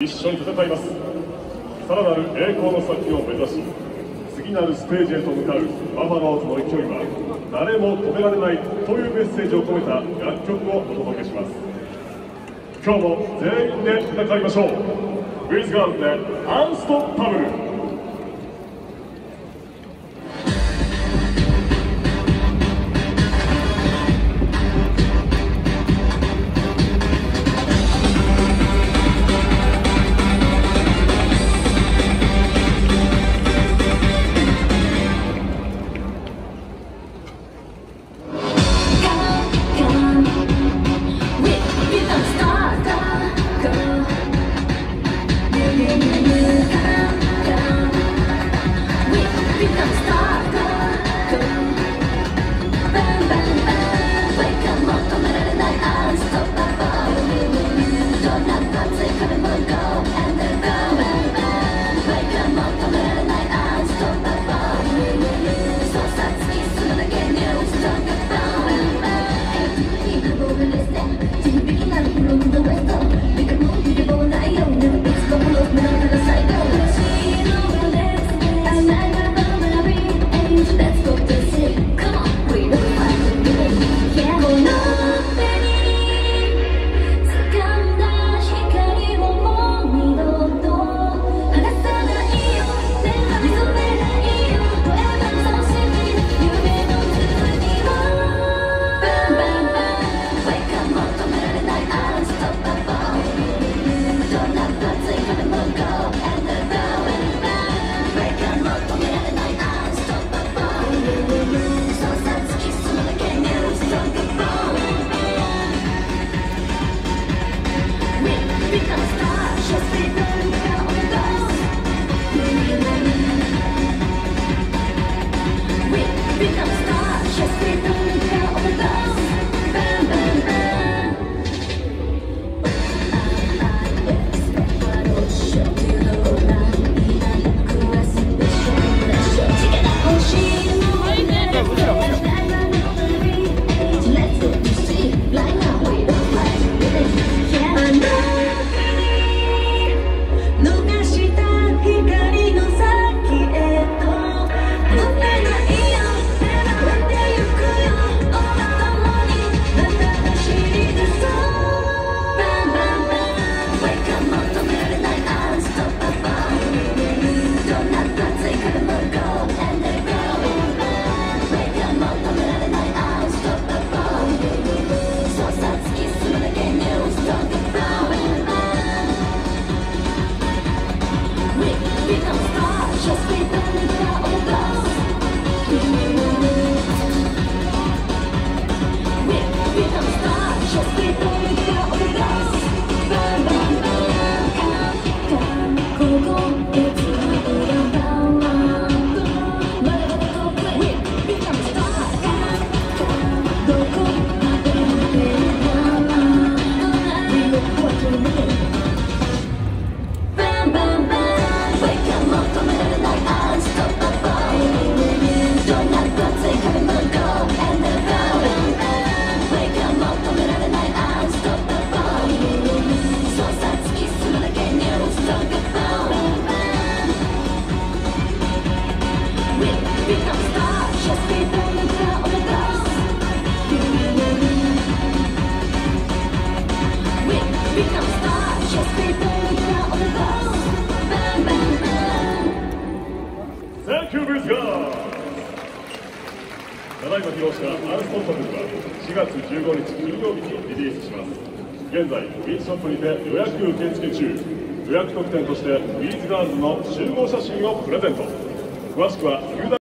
一緒に戦います。さらなる栄光の先を目指し次なるステージへと向かうバファローズの勢いは誰も止められないというメッセージを込めた楽曲をお届けします。今日も全員で戦いましょう。ウィズガールでアンストッパブル。Don't go. ただいま披露したアンストッパブルは4月15日金曜日にリリースします。現在ウィンショップにて予約受付中。予約特典としてウィーズガールズの集合写真をプレゼント。詳しくは